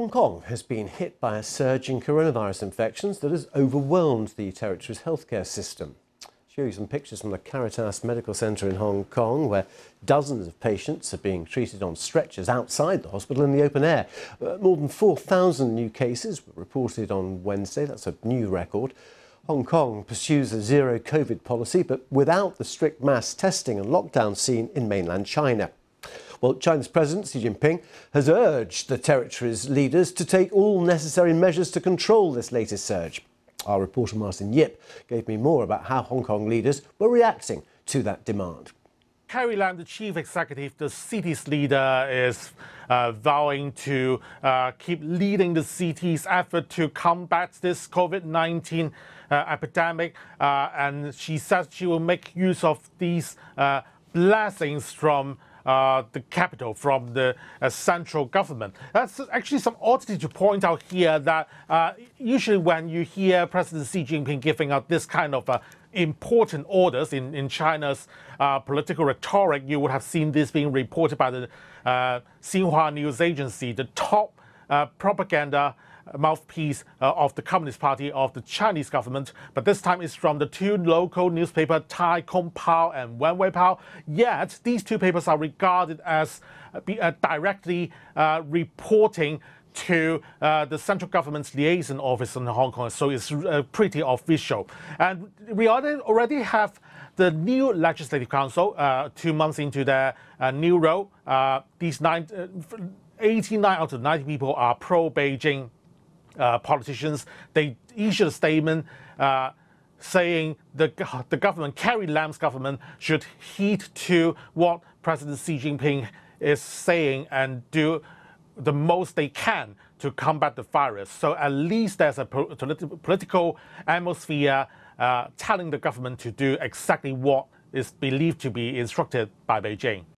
Hong Kong has been hit by a surge in coronavirus infections that has overwhelmed the territory's healthcare system. I'll show you some pictures from the Caritas Medical Centre in Hong Kong, where dozens of patients are being treated on stretchers outside the hospital in the open air. Uh, more than 4,000 new cases were reported on Wednesday. That's a new record. Hong Kong pursues a zero COVID policy, but without the strict mass testing and lockdown seen in mainland China. Well, China's President Xi Jinping has urged the territory's leaders to take all necessary measures to control this latest surge. Our reporter Martin Yip gave me more about how Hong Kong leaders were reacting to that demand. Carrie Lam, the chief executive, the city's leader, is uh, vowing to uh, keep leading the city's effort to combat this COVID 19 uh, epidemic. Uh, and she says she will make use of these uh, blessings from uh, the capital from the uh, central government. That's actually some oddity to point out here that uh, usually when you hear President Xi Jinping giving out this kind of uh, important orders in, in China's uh, political rhetoric, you would have seen this being reported by the Xinhua News Agency, the top propaganda mouthpiece uh, of the Communist Party of the Chinese government, but this time it's from the two local newspapers, Ta Kung Pao and Wen Wei Po. Yet these two papers are regarded as uh, uh, directly uh, reporting to uh, the central government's liaison office in Hong Kong, so it's uh, pretty official. And we already have the new Legislative Council two months into their new role. these nine, 89 out of 90 people are pro-Beijing uh, politicians. They issued a statement uh, saying the, the government, Carrie Lam's government, should heed to what President Xi Jinping is saying and do the most they can to combat the virus. So at least there's a political atmosphere uh, telling the government to do exactly what is believed to be instructed by Beijing.